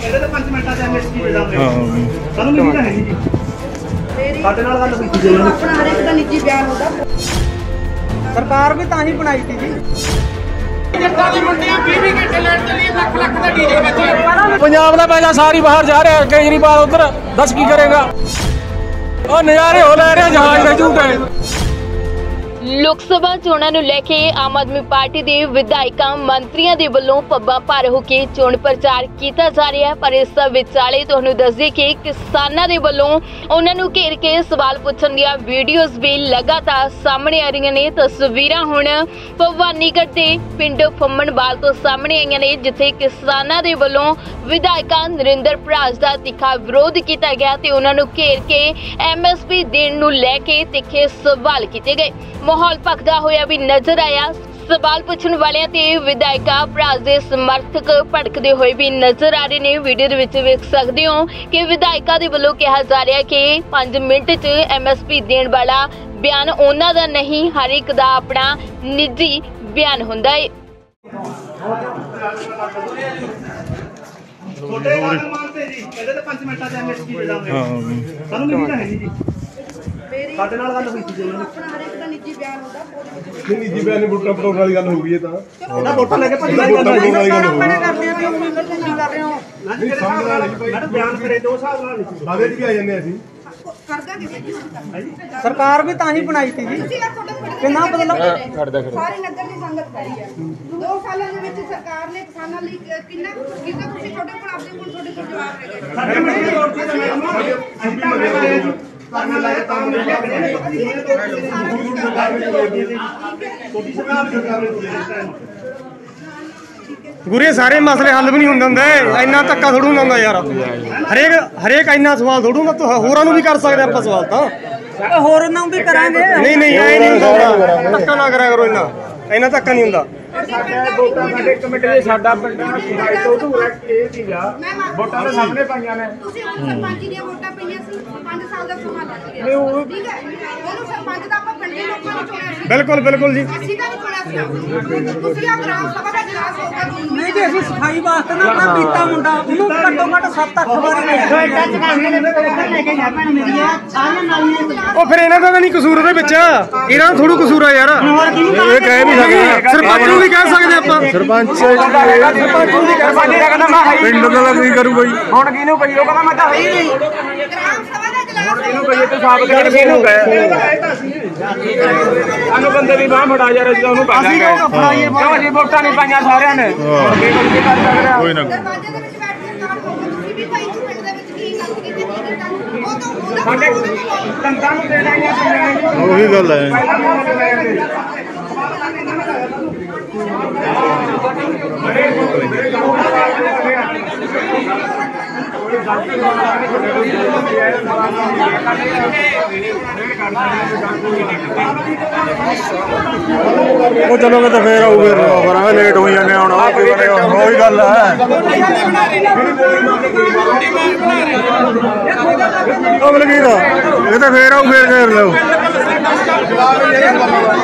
ਕਹਿੰਦੇ ਤਾਂ 5 ਮਿੰਟਾਂ ਚ ਐਮਐਸਪੀ ਦੇ ਦਾਂਗੇ ਹਾਂ ਸਾਨੂੰ ਨਹੀਂ ਤਾਂ ਹੈ ਨਹੀਂ ਜੀ। ਮੇਰੀ ਸਾਡੇ ਨਾਲ ਗੱਲ ਕੀਤੀ ਜੀ। ਉਹਨਾਂ ਆਪਣਾ ਹਰ ਇੱਕ ਦਾ ਨਿੱਜੀ ਬਿਆਨ ਹੁੰਦਾ। ਸਰਕਾਰ ਵੀ ਤਾਂ ਹੀ ਬਣਾਈ ਸੀ ਜੀ। ਪੰਜਾਬ ਦਾ ਪੈਸਾ ਸਾਰੀ ਬਾਹਰ ਜਾ ਰਿਹਾ ਕੇਜਰੀਵਾਲ ਉਧਰ ਦੱਸ ਕੀ ਕਰੇਗਾ? ਉਹ ਨਜ਼ਾਰੇ ਹੋ ਲੈ ਰਿਹਾ ਜਹਾਜ਼ ਦੇ ਝੂਟੇ ਲੋਕ ਸਭਾ ਚੋਣਾਂ ਨੂੰ ਲੈ ਕੇ ਆਮ ਆਦਮੀ ਪਾਰਟੀ ਦੇ ਵਿਧਾਇਕਾਂ, ਮੰਤਰੀਆਂ ਦੇ ਵੱਲੋਂ ਪੱਬਾਂ ਭਰ ਹੋ ਕੇ ਚੋਣ ਪ੍ਰਚਾਰ ਕੀਤਾ ਜਾ ਰਿਹਾ ਹੈ। ਪਰ ਇਸ ਵਿਚਾਲੇ ਤੁਹਾਨੂੰ ਦੱਸਦੇ ਕਿ ਕਿਸਾਨਾਂ ਦੇ ਵੱਲੋਂ ਉਹਨਾਂ ਨੂੰ ਘੇਰ ਕੇ ਸਵਾਲ ਪੁੱਛਣ ਦੀਆਂ ਵੀਡੀਓਜ਼ ਵੀ ਲਗਾਤਾਰ ਸਾਹਮਣੇ ਆ ਰਹੀਆਂ ਨੇ। ਤਸਵੀਰਾਂ ਹੁਣ ਭਵਾਨੀਗੜ੍ਹ ਦੇ ਪਿੰਡ ਫੰਮਣਵਾਲ ਤੋਂ ਸਾਹਮਣੇ ਆਈਆਂ ਨੇ, ਜਿੱਥੇ ਕਿਸਾਨਾਂ ਦੇ ਵੱਲੋਂ ਵਿਧਾਇਕਾਂ ਨਰਿੰਦਰ ਭਰਾਜ ਦਾ ਤਿੱਖਾ ਵਿਰੋਧ ਕੀਤਾ ਗਿਆ ਤੇ ਉਹਨਾਂ ਨੂੰ ਘੇਰ ਕੇ ਐਮਐਸਪੀ ਦੇਣ ਨੂੰ ਲੈ ਕੇ ਤਿੱਖੇ ਸਵਾਲ ਕੀਤੇ ਗਏ। ਮਾਹੌਲ ਭਖਦਾ ਹੋਇਆ ਵੀ ਨਜ਼ਰ ਆਇਆ। ਸਵਾਲ ਪੁੱਛਣ ਵਾਲਿਆਂ ਤੇ ਵਿਧਾਇਕਾ ਭਰਾਜ ਦੇ ਸਮਰਥਕ ਭੜਕਦੇ ਹੋਏ ਵੀ ਨਜ਼ਰ ਆ ਰਹੇ ਨੇ। ਵੀਡੀਓ ਦੇ ਵਿੱਚ ਵੇਖ ਸਕਦੇ ਹੋ ਕਿ ਵਿਧਾਇਕਾ ਦੇ ਵੱਲੋਂ ਕਿਹਾ ਜਾ ਰਿਹਾ ਕਿ 5 ਮਿੰਟ 'ਚ ਐਮਐਸਪੀ ਦੇਣ ਵਾਲਾ ਬਿਆਨ ਉਹਨਾਂ ਦਾ ਨਹੀਂ ਹਰ ਇੱਕ ਦਾ ਆਪਣਾ ਨਿੱਜੀ ਬਿਆਨ ਹੁੰਦਾ ਹੈ ਤੁਹਾਡੇ ਗੱਲ ਮੰਨਦੇ ਜੀ। ਕਹਿੰਦੇ ਤਾਂ 5 ਮਿੰਟਾਂ ਚ ਐਮਐਸਪੀ ਦੇ ਦਾਂਗੇ। ਸਾਨੂੰ ਨਹੀਂ ਤਾਂ ਹੈ ਨਹੀਂ ਜੀ। ਮੇਰੀ ਸਾਡੇ ਨਾਲ ਗੱਲ ਕੀਤੀ ਜੀ ਉਹਨਾਂ ਦਾ ਬਿਆਨ ਹੁੰਦਾ ਨਹੀਂ ਨਿੱਜੀ ਬਿਆਨ ਨਹੀਂ ਵੋਟਾਂ ਪਟਾਉਣ ਵਾਲੀ ਗੱਲ ਹੋ ਗਈ ਇਹ ਤਾਂ। ਉਹਦਾ ਵੋਟਾਂ ਲੈ ਕੇ ਭੱਜ ਵੋਟਾਂ ਪਟਾਉਣ ਵਾਲੀ ਗੱਲ ਹੋ ਗਈ। ਕਰਦੇ ਆ ਵੀ ਕਰ ਰਹੇ ਹੋ? ਨਹੀਂ ਸਮਝ ਨਾਲ ਮੈਡਮ ਬਿਆਨ ਕਰੇ ਦੋ ਹਿਸਾਬ ਨਾਲ ਨਹੀਂ ਬਾਦੇ ਚ ਵੀ ਆ ਜਾਂਦੇ ਅਸੀਂ। ਕਰਦਾ ਕਿਸੇ ਦੀ ਹੁੰਦਾ ਸਰਕਾਰ ਵੀ ਤਾਂ ਹੀ ਬਣਾਈ ਸੀ ਜੀ। ਦੇ ਕਿੰਨਾ ਬਦਲਾਅ? ਸਾਰੀ ਨਗਰ ਦੀ ਸੰਗਤ ਖੜੀ ਹੈ। ਦੋ ਸਾਲਾਂ ਦੇ ਵਿੱਚ ਸਰਕਾਰ ਨੇ ਕਿਸਾਨਾਂ ਲਈ ਕ- ਕਿੰਨਾ ਤੁਸੀਂ ਛੋਟੇ ਕੋਲ ਆਪਦੇ ਕੋਲ ਤੁਹਾਡੇ ਕੋਲ ਜਵਾਬ ਹੈਗੇ ਸਾਡੇ ਮੰਡੀ ਦੇ ਰੋਡ ਤੇ ਤਾਂ ਮੈਡਮ ਅਸੀਂ ਤਾਂ ਮੈਂ ਆਇਆ ਜੀ ਕਰਨਾ ਤਾਂ ਛੋਟੀ ਸਰਕਾਰ ਸਰਕਾਰ ਨੇ ਗੁਰੇ ਸਾਰੇ ਮਸਲੇ ਹੱਲ ਵੀ ਨਹੀਂ ਹੁੰਦੇ ਹੁੰਦੇ। ਇੰਨਾ ਧੱਕਾ ਥੋੜੂ ਹੁੰਦਾ ਯਾਰ। ਹਰੇਕ ਹਰੇਕ ਇੰਨਾ ਸਵਾਲ ਥੋੜੂ ਹੁੰਦਾ ਹੋਰਾਂ ਨੂੰ ਵੀ ਕਰ ਸਕਦੇ ਆਪਾਂ ਸਵਾਲ ਤਾਂ। ਹੋਰ ਉਹਨਾਂ ਨੂੰ ਵੀ ਕਰਾਂਗੇ। ਨਹੀਂ ਨਹੀਂ ਐ ਨਹੀਂ ਹੁੰਦਾ। ਧੱਕਾ ਨਾ ਕਰਿਆ ਕਰੋ ਇੰਨਾ। ਇੰਨਾ ਧੱਕਾ ਨਹੀਂ ਹੁੰਦਾ। ਵੋਟਾਂ ਸਾਡੇ ਕਮੇਟੀ ਦੇ ਸਾਡਾ ਪਿੰਡ ਤੋਂ ਅਧੂਰਾ ਇਹ ਸੀਗਾ ਵੋਟਾਂ ਤਾਂ ਸਾਹਮਣੇ ਪਾਈਆਂ ਨੇ ਤੁਸੀਂ ਹੁਣ ਸਰਪੰਚ ਦੀਆਂ ਵੋਟਾਂ ਪਈਆਂ ਸੀ 5 ਸਾਲ ਦਾ ਸਮਾਂ ਲੱਗ ਗਿਆ ਠੀਕ ਹੈ ਉਹਨੂੰ ਸਰਪੰਚ ਦਾ ਆਪਾਂ ਪਿੰਡ ਦੇ ਲੋਕਾਂ ਨੇ ਚੁਣਿਆ ਸੀ ਬਿਲਕੁਲ ਬਿਲਕੁਲ ਜੀ ਅਸੀਂ ਤਾਂ ਨਹੀਂ ਚੁਣਿਆ ਸੀ ਤੁਸੀਂ ਆ ਗ੍ਰਾਮ ਸਭਾ ਦਾ ਇਜਲਾਸ ਹੋਊਗਾ ਜੂਨ ਨਹੀਂ ਜੀ ਅਸੀਂ ਸਫ਼ਾਈ ਵਾਸਤੇ ਨਾ ਆਪਣਾ ਪੀਤਾ ਮੁੰਡਾ। ਉਹਨੂੰ ਘੱਟੋ ਘੱਟ 7-8 ਵਾਰੀ ਉਹ ਫਿਰ ਇਹਨਾਂ ਦਾ ਤਾਂ ਨਹੀਂ ਕਸੂਰ ਉਹਦੇ ਵਿੱਚ। ਇਹਨਾਂ ਦਾ ਥੋੜੂ ਕਸੂਰ ਆ ਯਾਰ। ਇਹ ਕਹਿ ਨਹੀਂ ਸਕਦੇ। ਸਰਪੰਚ ਨੂੰ ਵੀ ਕਹਿ ਸਕਦੇ ਆਪਾਂ। ਸਰਪੰਚ ਸਰਪੰਚ ਨੂੰ ਵੀ ਕਹਿ ਸਕਦੇ ਪਿੰਡ ਦਾ ਕੀ ਕਰੂਗਾ ਜੀ। ਹੁਣ ਕਿਹਨੂੰ ਪਈ ਉਹ ਕਹਿੰਦਾ ਮੈਂ ਤਾਂ ਹੈ ਹੀ ਨਹੀਂ। ਇਜਲਾਸ ਕਿਹਨੂੰ ਪਈ ਤੇ ਸਾਬਤ ਕਰ ਕਿਹਨੂੰ ਗਏ ਸਾਨੂੰ ਬੰਦੇ ਦੀ ਬਾਹ ਫੜਾ ਜਾ ਰਿਹਾ ਉਹਨੂੰ ਪਾ ਦਾਂਗੇ ਕਿਉਂ ਜੀ ਵੋਟਾਂ ਨਹੀਂ ਪਾਈਆਂ ਸਾਰਿਆਂ ਨੇ। ਕੋਈ ਨਾ ਦਰਵਾਜ਼ੇ ਦੇ ਵਿੱਚ ਬੈਠ ਕੇ ਕਾਰ ਹੋਊਗਾ ਤੁਸੀਂ ਵੀ ਭਾਈ ਜੀ ਪਿੰਡ ਦੇ ਵਿੱਚ ਕੀ ਗੱਲ ਕੀਤੀ ਕੀ ਕੀਤਾ ਉਹ ਤਾਂ ਉਹਦਾ ਸਾਡੇ ਤੰਤਾਂ ਨੂੰ ਦੇਣਾ ਹੀ ਆ ਉਹੀ ਗੱਲ ਹੈ। ਉਹ ਚਲੋਗੇ ਤਾਂ ਫੇਰ ਆਊਗੇ। ਕਰਾਂਗੇ ਲੇਟ ਹੋਈ ਜਾਂਦੇ ਹੁਣ ਆ ਕੀ ਬਣੇ ਉਹੀ ਗੱਲ ਹੈ ਉਹ ਬਲਗੀਰ ਇਹ ਤਾਂ ਫੇਰ ਆਊ ਫੇਰ ਫੇਰ ਲਓ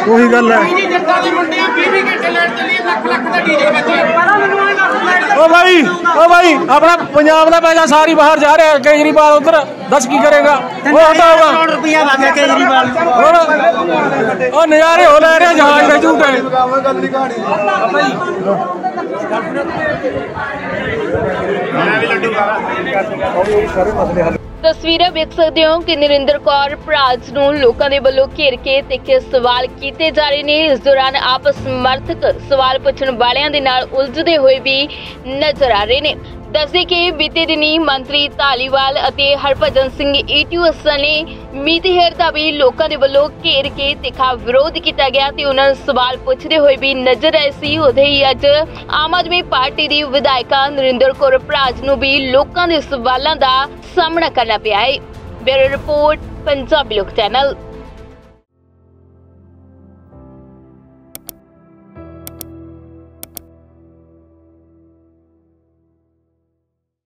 ਉਹੀ ਗੱਲ ਹੈ ਓ ਭਾਈ ਓ ਭਾਈ ਆਪਣਾ ਪੰਜਾਬ ਦਾ ਪੈਸਾ ਸਾਰੀ ਬਾਹਰ ਜਾ ਰਿਹਾ ਕੇਜਰੀਵਾਲ ਉਧਰ ਦੱਸ ਕੀ ਕਰੇਗਾ ਉਹ ਹਟਾਊਗਾ ਕਰੋੜ ਰੁਪਇਆ ਲੱਗ ਗਿਆ ਕੇਜਰੀਵਾਲ ਹੁਣ ਉਹ ਨਜ਼ਾਰੇ ਹੋ ਲੈ ਰਿਹਾ ਜਹਾਜ਼ ਦੇ ਝੂਟੇ ਤਸਵੀਰਾਂ ਵੇਖ ਸਕਦੇ ਹੋ ਕਿ ਨਰਿੰਦਰ ਕੌਰ ਭਰਾਜ ਨੂੰ ਲੋਕਾਂ ਦੇ ਵੱਲੋਂ ਘੇਰ ਕੇ ਤਿੱਖੇ ਸਵਾਲ ਕੀਤੇ ਜਾ ਰਹੇ ਨੇ। ਇਸ ਦੌਰਾਨ ਆਪ ਸਮਰਥਕ ਸਵਾਲ ਪੁੱਛਣ ਵਾਲਿਆਂ ਦੇ ਨਾਲ ਉਲਝਦੇ ਹੋਏ ਵੀ ਨਜ਼ਰ ਆ ਰਹੇ ਨੇ। ਦੱਸਦੇ ਕਿ ਬੀਤੇ ਦਿਨੀ ਮੰਤਰੀ ਧਾਲੀਵਾਲ ਅਤੇ ਹਰਭਜਨ ਸਿੰਘ ਈਟੂ ਨੇ ਮੀਤਹਿਰ ਦਾ ਵੀ ਲੋਕਾਂ ਦੇ ਵੱਲੋਂ ਘੇਰ ਕੇ ਤਿੱਖਾ ਵਿਰੋਧ ਕੀਤਾ ਗਿਆ ਤੇ ਉਹਨਾਂ ਨੂੰ ਸਵਾਲ ਪੁੱਛਦੇ ਹੋਏ ਵੀ ਨਜ਼ਰ ਆਏ ਸੀ। ਉਹਦੇ ਹੀ ਅੱਜ ਆਮ ਆਦਮੀ ਪਾਰਟੀ ਦੀ ਵਿਧਾਇਕਾ ਨਰਿੰਦਰ ਕੌਰ ਭਰਾਜ ਨੂੰ ਵੀ ਲੋਕਾਂ ਦੇ ਸਵਾਲਾਂ ਦਾ ਸਾਹਮਣਾ ਕਰਨਾ ਪਿਆ ਹੈ। ਬਿਊਰੋ ਰਿਪੋਰਟ, ਪੰਜਾਬੀ ਲੋਕ ਚੈਨਲ।